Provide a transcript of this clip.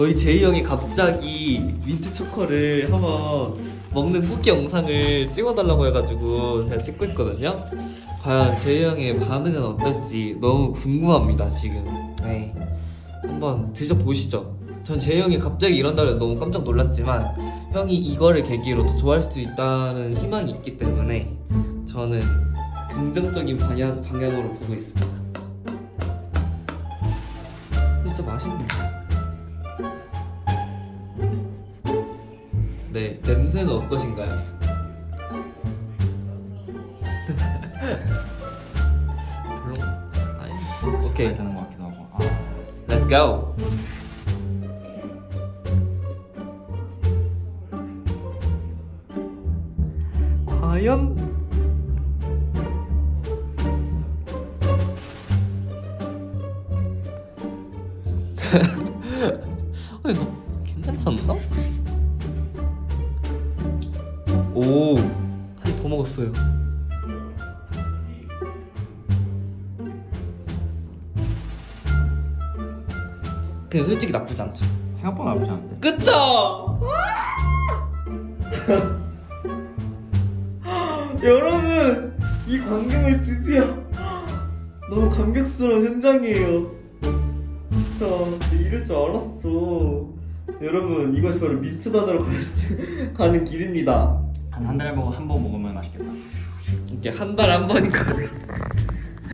저희 제이 형이 갑자기 민트 초코를 한번 먹는 후기 영상을 찍어달라고 해가지고 제가 찍고 있거든요. 과연 제이 형의 반응은 어떨지 너무 궁금합니다 지금. 네, 한번 드셔보시죠. 전 제이 형이 갑자기 이런다 그래서 너무 깜짝 놀랐지만 형이 이거를 계기로 더 좋아할 수도 있다는 희망이 있기 때문에 저는 긍정적인 방향 방향으로 보고 있습니다. 진짜 맛있는데. 네, 냄새는 어떠신가요? 별로 아니. 오케이, 잘 되는 것 같기도 하고. 아, let's go. 과연 너 괜찮았나? 오, 한 더 먹었어요. 근데 솔직히 나쁘지 않죠. 생각보다 나쁘지 않은데. 그쵸? 여러분 이 광경을 드디어 너무 감격스러운 현장이에요 진짜 나 이럴 줄 알았어. 여러분 이것이 바로 수, 가는 길입니다. 한 한 달에 먹고 한번 먹으면 맛있겠다. 이게 한 달에 한 번인가